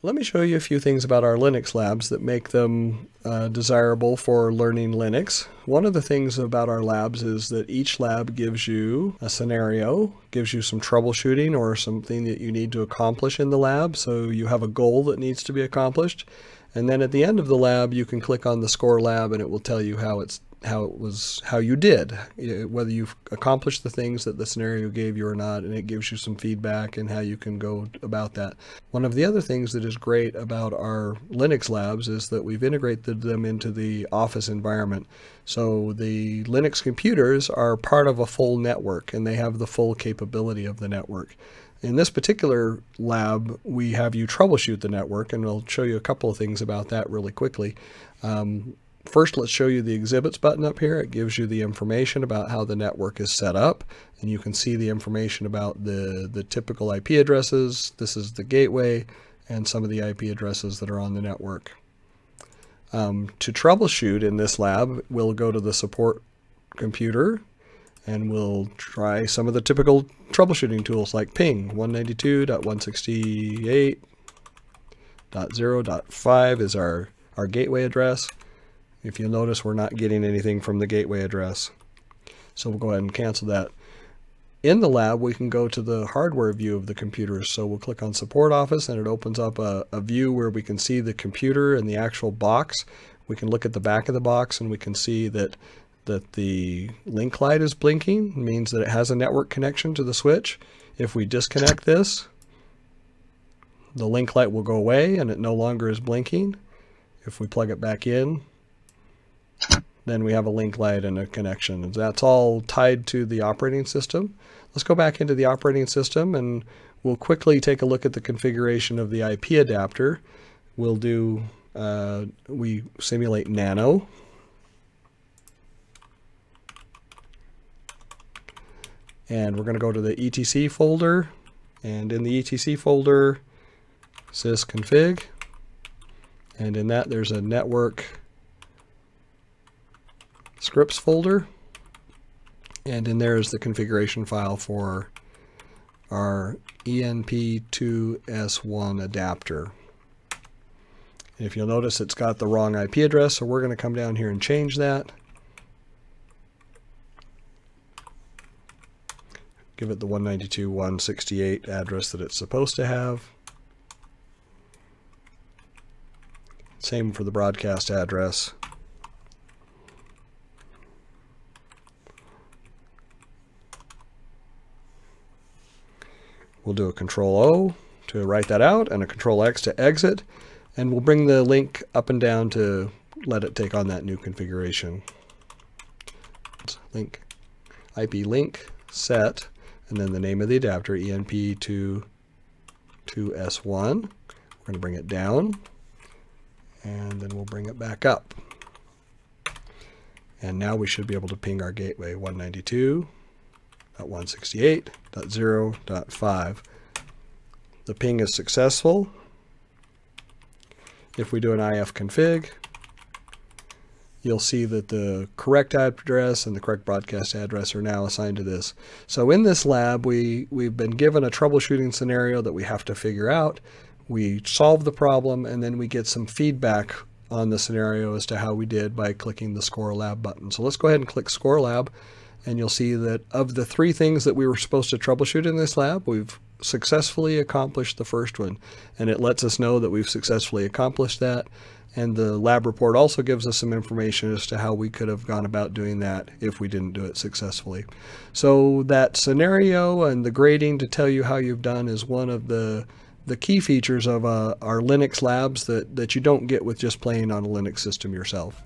Let me show you a few things about our Linux labs that make them uh, desirable for learning Linux. One of the things about our labs is that each lab gives you a scenario, gives you some troubleshooting or something that you need to accomplish in the lab. So you have a goal that needs to be accomplished. And then at the end of the lab, you can click on the score lab and it will tell you how it's how it was how you did whether you've accomplished the things that the scenario gave you or not and it gives you some feedback and how you can go about that. One of the other things that is great about our linux labs is that we've integrated them into the office environment. So the linux computers are part of a full network and they have the full capability of the network. In this particular lab, we have you troubleshoot the network, and I'll show you a couple of things about that really quickly. Um, First, let's show you the exhibits button up here. It gives you the information about how the network is set up, and you can see the information about the, the typical IP addresses. This is the gateway and some of the IP addresses that are on the network. Um, to troubleshoot in this lab, we'll go to the support computer and we'll try some of the typical troubleshooting tools like ping 192.168.0.5 is our, our gateway address. If you'll notice, we're not getting anything from the gateway address. So we'll go ahead and cancel that. In the lab, we can go to the hardware view of the computer. So we'll click on Support Office and it opens up a, a view where we can see the computer and the actual box. We can look at the back of the box and we can see that that the link light is blinking. It means that it has a network connection to the switch. If we disconnect this, the link light will go away and it no longer is blinking. If we plug it back in, then we have a link light and a connection. That's all tied to the operating system. Let's go back into the operating system and we'll quickly take a look at the configuration of the IP adapter. We'll do, uh, we simulate nano. And we're going to go to the ETC folder. And in the ETC folder, sysconfig. And in that, there's a network scripts folder. And in there is the configuration file for our ENP2S1 adapter. And if you'll notice, it's got the wrong IP address, so we're going to come down here and change that. Give it the 192.168 address that it's supposed to have. Same for the broadcast address. We'll do a control O to write that out and a control X to exit. And we'll bring the link up and down to let it take on that new configuration. Link, IP link set, and then the name of the adapter, ENP2 2S1. We're going to bring it down, and then we'll bring it back up. And now we should be able to ping our gateway 192 168.0.5. The ping is successful. If we do an ifconfig, you'll see that the correct address and the correct broadcast address are now assigned to this. So in this lab, we, we've been given a troubleshooting scenario that we have to figure out. We solve the problem, and then we get some feedback on the scenario as to how we did by clicking the Score Lab button. So let's go ahead and click Score Lab and you'll see that of the three things that we were supposed to troubleshoot in this lab, we've successfully accomplished the first one. And it lets us know that we've successfully accomplished that. And the lab report also gives us some information as to how we could have gone about doing that if we didn't do it successfully. So that scenario and the grading to tell you how you've done is one of the the key features of uh, our Linux labs that, that you don't get with just playing on a Linux system yourself.